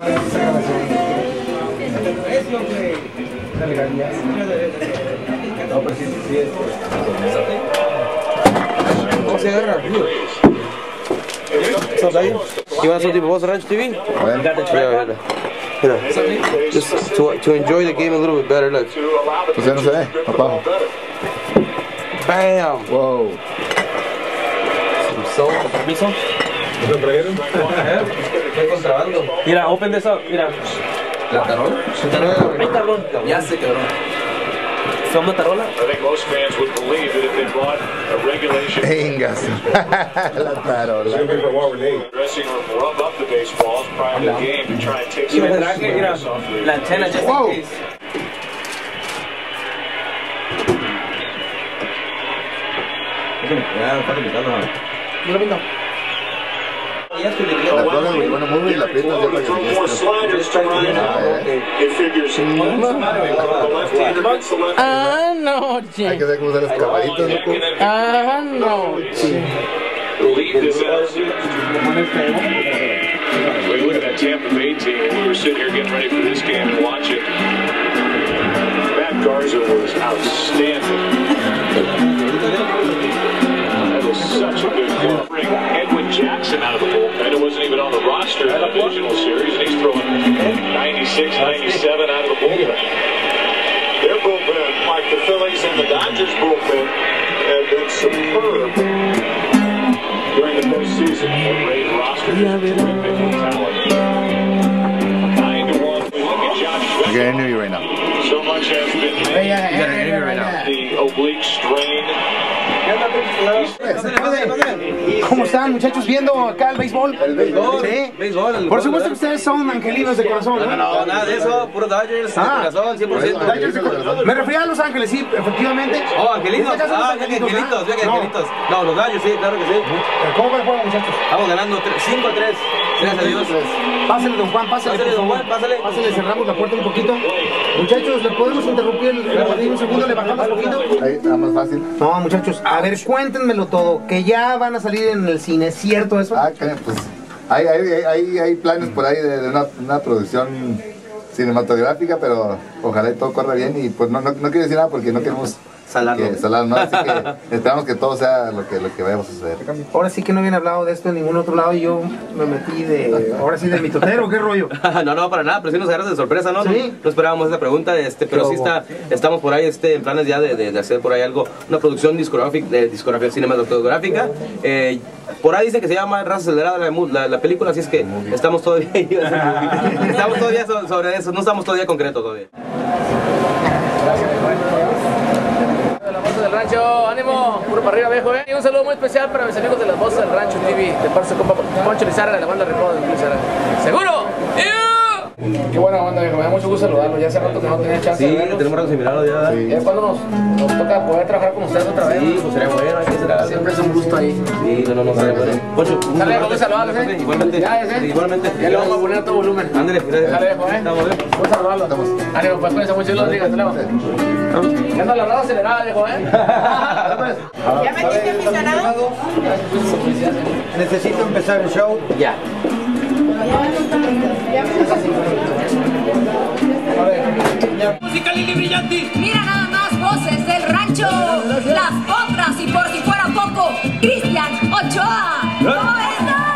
Es lo que alegaría. No, pero sí, sí, es. ¿Cómo se agarra? Что даю? To, to enjoy the game a little bit better, look. Pues ya no sé, papá. Bam! Whoa! Some salt, permiso? Estoy contrabando. Mira, open this up. Mira, ¿La tarola? Ay, cabrón. Ya sé, cabrón. Film the tarola. I think most fans would believe that if they bought a regulation Vengas. La tarola. dressing room, rub up the baseballs prior to the game to try and take Y some me traje, mira, la antena just Wow. in case. Ya, está complicado. Ya estoy La pones, güey, bueno, muy bien, la aprietas ya para que se more quede. sliders to Ryan. Ah, eh. It figures the left-hander gets the left Hay que ver cómo salen los cabalitos, loco. lead this out. We look at that Tampa Bay team. We were sitting here getting ready for this game and watching. Matt Garza was outstanding. That was such a good call. Bring Edwin Jackson out of the bullpen. It wasn't even on the roster in the divisional series, and he's throwing 96, 97 out of the bullpen. Their bullpen, like the Phillies and the Dodgers bullpen, have been superb during the postseason. The Rays roster just terrific talent. Nine to one. We look at Josh I get interview right now. so much has been made. right now. The oblique strain. ¿Cómo están muchachos viendo acá el béisbol? El béisbol. Sí. Béisbol. el Por supuesto que ustedes son angelinos de corazón, No, ¿no? no, nada de eso, puro Dodgers, de Ah. corazón, 100%. Dodgers de corazón. Me refería a Los Ángeles, sí, efectivamente. Oh, angelitos, son los ah, angelitos, que ¿ah? No. angelitos. No, los Dodgers, sí, claro que sí. ¿Cómo va el juego, muchachos? Estamos ganando 5 a 3, gracias a Dios. Pásale, don Juan, pásale. Pásale, don. Juan, pásale. Pásale, cerramos la puerta un poquito. Muchachos, ¿le podemos interrumpir el, el- un segundo? ¿Le bajamos un poquito? Ahí está más fácil. No, muchachos, a ver, cuéntenmelo todo. Que ya van a salir en el cine, ¿es cierto eso? Ah, caray, pues hay, hay, hay, hay planes por ahí de, de una, una producción cinematográfica, pero ojalá y todo corra bien y pues no, no, no quiero decir nada porque no queremos Salarlo. que, ¿no? Así que esperamos que todo sea lo que, lo que vayamos a suceder. Ahora sí que no habían hablado de esto en ningún otro lado y yo me metí de. Ahora sí del mitotero, ¿qué rollo? no, no, para nada, pero sí nos agarras de sorpresa, ¿no? Sí. No esperábamos esa pregunta, este, pero sí está, estamos por ahí este, en planes ya de, de- de hacer por ahí algo, una producción discográfica, de discografía cinematográfica. Eh, por ahí dice que se llama Raza Acelerada la, mu- la, la película, así es que estamos todavía, estamos todavía so- sobre eso, no estamos todavía concretos todavía. De la voz del rancho, ánimo, puro para arriba viejo, eh. Y un saludo muy especial para mis amigos de las voces del rancho TV, de parte de compa Poncho Lizarra de la banda Recodo de Lizarra. ¡Seguro! Qué buena onda viejo, me da mucho gusto saludarlo, ya hace rato que no tenía chance Sí, de verlos. tenemos rato sin mirarlo ya. Y es cuando nos, nos toca poder trabajar con ustedes otra vez. Sí, pues sería bueno, que será. Siempre es un gusto ahí. Sí, no, no, no, sería bueno. Poncho, un Dale, abrazo. vamos a saludarlos, eh. Igualmente, Ya, ya, ya. igualmente. Ya le vamos a poner a todo volumen. Ándale, gracias. Eh. Estamos bien. Vamos a saludarlo. Pues cuídense mucho y los digas, hasta luego. Ya anda la rada acelerada, viejo, eh. ¿Ya metiste aficionado? Necesito empezar el show. Ya. Mira nada Canada!